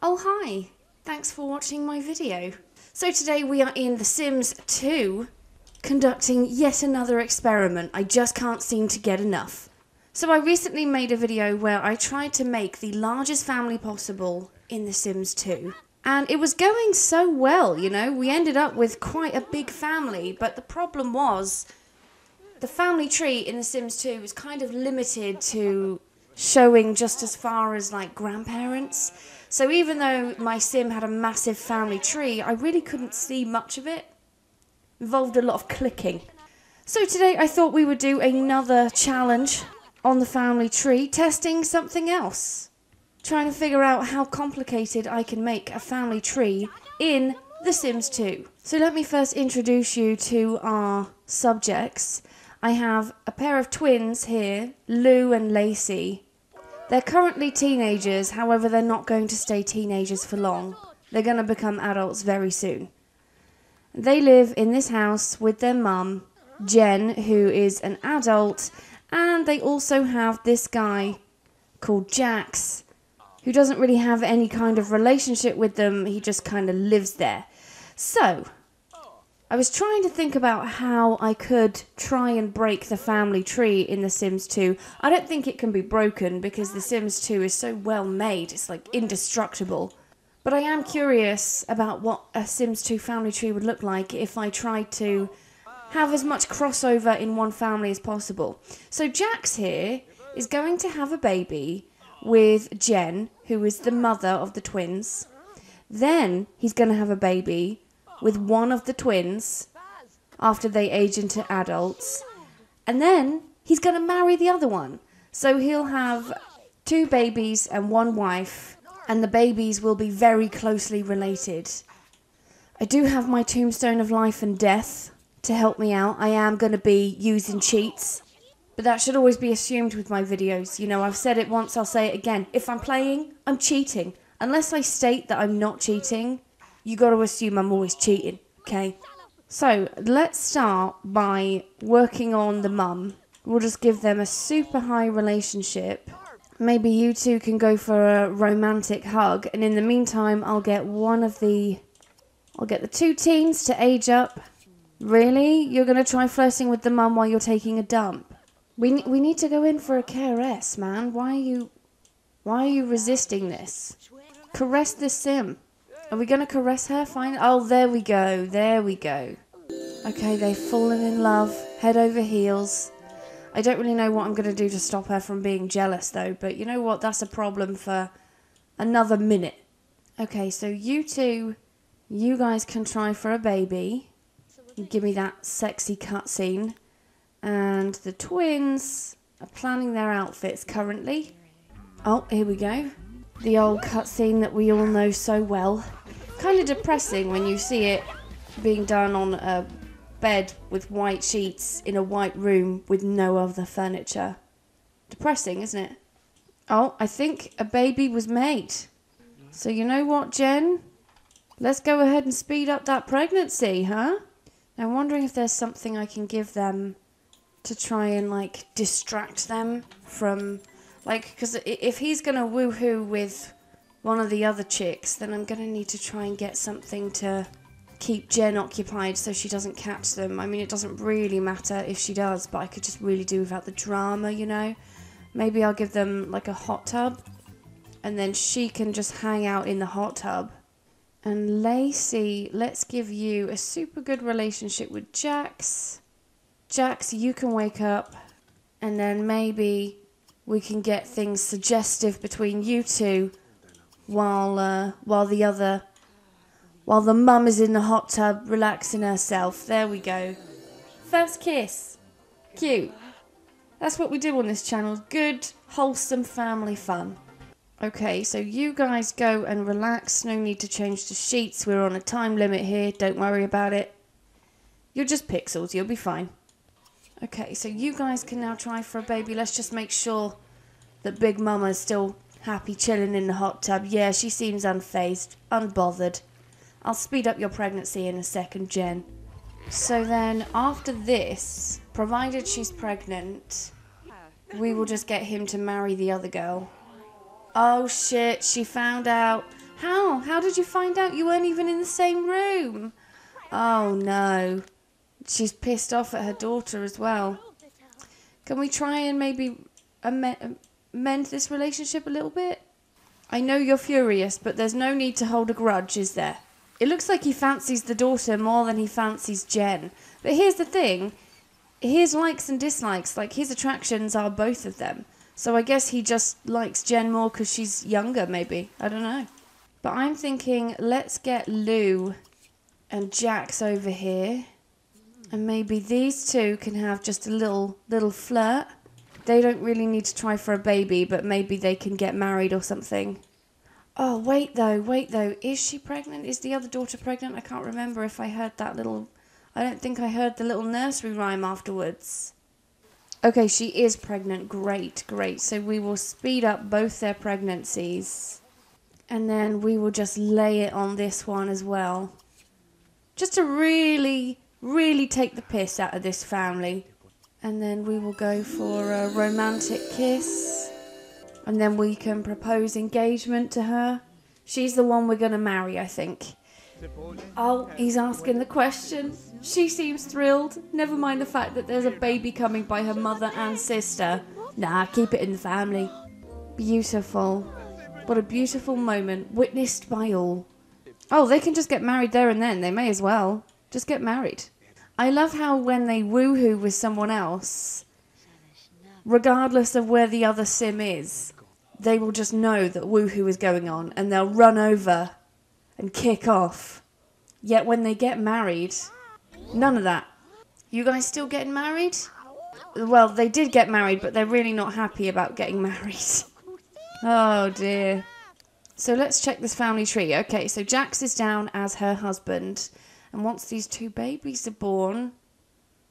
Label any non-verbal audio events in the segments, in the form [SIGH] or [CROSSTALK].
Oh hi, thanks for watching my video. So today we are in The Sims 2 conducting yet another experiment. I just can't seem to get enough. So I recently made a video where I tried to make the largest family possible in The Sims 2. And it was going so well, you know, we ended up with quite a big family, but the problem was the family tree in The Sims 2 was kind of limited to showing just as far as like grandparents. So even though my sim had a massive family tree, I really couldn't see much of it. Involved a lot of clicking. So today I thought we would do another challenge on the family tree, testing something else. Trying to figure out how complicated I can make a family tree in The Sims 2. So let me first introduce you to our subjects. I have a pair of twins here, Lou and Lacey. They're currently teenagers, however, they're not going to stay teenagers for long. They're going to become adults very soon. They live in this house with their mum, Jen, who is an adult, and they also have this guy called Jax, who doesn't really have any kind of relationship with them, he just kind of lives there. So, I was trying to think about how I could try and break the family tree in The Sims 2. I don't think it can be broken because The Sims 2 is so well made, it's like indestructible. But I am curious about what a Sims 2 family tree would look like if I tried to have as much crossover in one family as possible. So Jax here is going to have a baby with Jen, who is the mother of the twins. Then he's going to have a baby with one of the twins after they age into adults. And then he's going to marry the other one. So he'll have two babies and one wife, and the babies will be very closely related. I do have my tombstone of life and death to help me out. I am going to be using cheats. But that should always be assumed with my videos. You know, I've said it once, I'll say it again. If I'm playing, I'm cheating. Unless I state that I'm not cheating, you got to assume I'm always cheating, okay? So let's start by working on the mum. We'll just give them a super high relationship. Maybe you two can go for a romantic hug, and in the meantime, I'll get one of the. I'll get the two teens to age up. Really? You're gonna try flirting with the mum while you're taking a dump? We we need to go in for a caress, man. Why are you, why are you resisting this? Caress the sim. Are we going to caress her? Fine. Oh, there we go. There we go. Okay, they've fallen in love, head over heels. I don't really know what I'm going to do to stop her from being jealous, though. But you know what? That's a problem for another minute. Okay, so you two, you guys can try for a baby. Give me that sexy cutscene. And the twins are planning their outfits currently. Oh, here we go. The old cutscene that we all know so well kind of depressing when you see it being done on a bed with white sheets in a white room with no other furniture. Depressing, isn't it? Oh, I think a baby was made. So you know what, Jen? Let's go ahead and speed up that pregnancy, huh? I'm wondering if there's something I can give them to try and like distract them from like because if he's gonna woohoo with one of the other chicks, then I'm going to need to try and get something to keep Jen occupied so she doesn't catch them. I mean, it doesn't really matter if she does, but I could just really do without the drama, you know? Maybe I'll give them like a hot tub and then she can just hang out in the hot tub. And Lacey, let's give you a super good relationship with Jax. Jax, you can wake up and then maybe we can get things suggestive between you two while uh, while the other while the mum is in the hot tub relaxing herself. There we go. First kiss. Cute. That's what we do on this channel. Good, wholesome family fun. Okay, so you guys go and relax. No need to change the sheets. We're on a time limit here. Don't worry about it. You're just pixels. You'll be fine. Okay, so you guys can now try for a baby. Let's just make sure that Big Mama is still Happy chilling in the hot tub. Yeah, she seems unfazed, unbothered. I'll speed up your pregnancy in a second, Jen. So then, after this, provided she's pregnant, we will just get him to marry the other girl. Oh shit, she found out How? How did you find out you weren't even in the same room? Oh no. She's pissed off at her daughter as well. Can we try and maybe amend, amend this relationship a little bit? I know you're furious, but there's no need to hold a grudge, is there? It looks like he fancies the daughter more than he fancies Jen. But here's the thing his likes and dislikes, like his attractions are both of them. So I guess he just likes Jen more because she's younger, maybe. I don't know. But I'm thinking, let's get Lou and Jax over here. And maybe these two can have just a little little flirt. They don't really need to try for a baby, but maybe they can get married or something. Oh, wait though, wait though. Is she pregnant? Is the other daughter pregnant? I can't remember if I heard that little. I don't think I heard the little nursery rhyme afterwards. Okay, she is pregnant. Great, great. So we will speed up both their pregnancies. And then we will just lay it on this one as well. Just to really, really take the piss out of this family. And then we will go for a romantic kiss. And then we can propose engagement to her. She's the one we're going to marry, I think. Oh, he's asking the question. She seems thrilled. Never mind the fact that there's a baby coming by her mother and sister. Nah, keep it in the family. Beautiful. What a beautiful moment, witnessed by all. Oh, they can just get married there and then. They may as well. Just get married. I love how when they woohoo with someone else, regardless of where the other sim is, they will just know that woohoo is going on and they'll run over and kick off. Yet when they get married, none of that. You guys still getting married? Well, they did get married, but they're really not happy about getting [LAUGHS] married. oh dear. So let's check this family tree. Okay, so Jax is down as her husband. And once these two babies are born,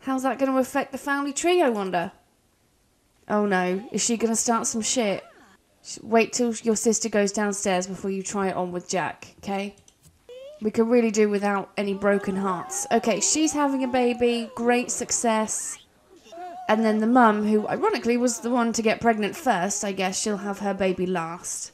how's that going to affect the family tree, I wonder? Oh no, is she going to start some shit? Wait till your sister goes downstairs before you try it on with Jack, okay? We could really do without any broken hearts. Okay, she's having a baby, great success. And then the mum, who ironically was the one to get pregnant first, I guess she'll have her baby last.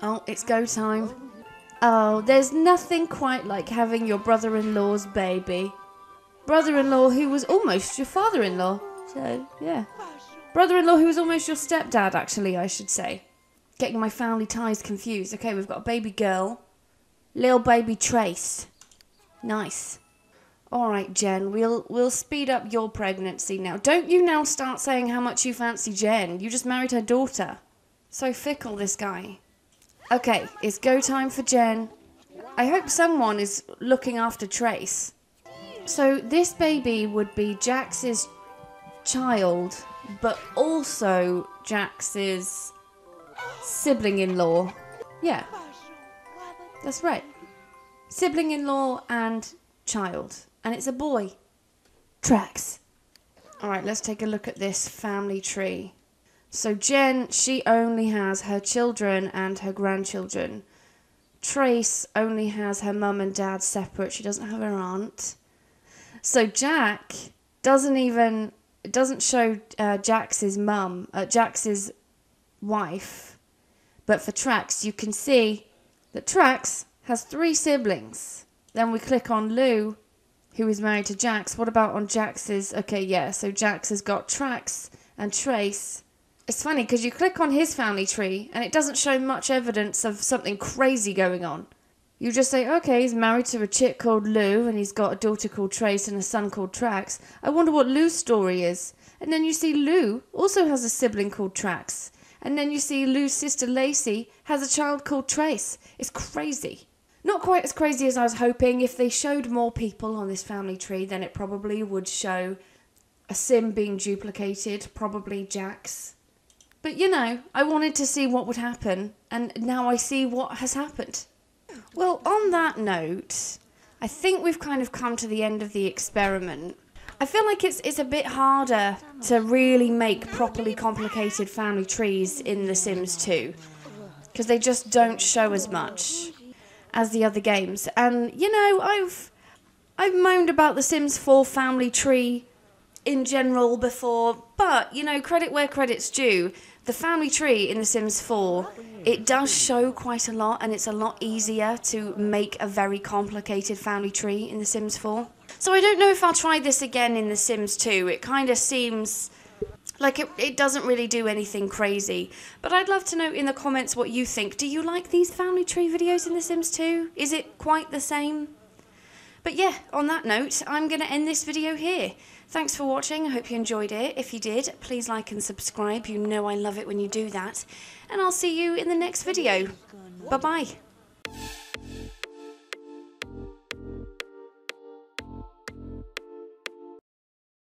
Oh, it's go time. Oh, there's nothing quite like having your brother in law's baby. Brother in law who was almost your father in law. So, yeah. Brother in law who was almost your stepdad, actually, I should say. Getting my family ties confused. Okay, we've got a baby girl. Little baby Trace. Nice. All right, Jen, we'll we'll speed up your pregnancy now. Don't you now start saying how much you fancy Jen. You just married her daughter. So fickle, this guy. Okay, it's go time for Jen. I hope someone is looking after Trace. So this baby would be Jax's child, but also Jax's sibling-in-law. Yeah, that's right. Sibling-in-law and child, and it's a boy. Trax. All right, let's take a look at this family tree. So Jen, she only has her children and her grandchildren. Trace only has her mum and dad separate. She doesn't have her aunt. So Jack doesn't even doesn't show uh, Jax's mum, uh, Jax's wife. But for Trax, you can see that Trax has three siblings. Then we click on Lou, who is married to Jax. What about on Jax's? Okay, yeah. So Jax has got Trax and Trace it's funny because you click on his family tree and it doesn't show much evidence of something crazy going on. You just say, okay, he's married to a chick called Lou and he's got a daughter called Trace and a son called Trax. I wonder what Lou's story is. And then you see Lou also has a sibling called Trax. And then you see Lou's sister Lacey has a child called Trace. It's crazy. Not quite as crazy as I was hoping. If they showed more people on this family tree, then it probably would show a sim being duplicated, probably Jax, but you know, I wanted to see what would happen, and now I see what has happened. Well, on that note, I think we've kind of come to the end of the experiment. I feel like it's it's a bit harder to really make properly complicated family trees in The Sims 2 because they just don't show as much as the other games. And you know, I've I've moaned about The Sims 4 family tree in general before, but you know, credit where credit's due the family tree in The Sims 4, it does show quite a lot and it's a lot easier to make a very complicated family tree in The Sims 4. So I don't know if I'll try this again in The Sims 2. It kind of seems like it, it doesn't really do anything crazy. But I'd love to know in the comments what you think. Do you like these family tree videos in The Sims 2? Is it quite the same? But yeah, on that note, I'm going to end this video here. Thanks for watching. I hope you enjoyed it. If you did, please like and subscribe. You know I love it when you do that. And I'll see you in the next video. Bye-bye.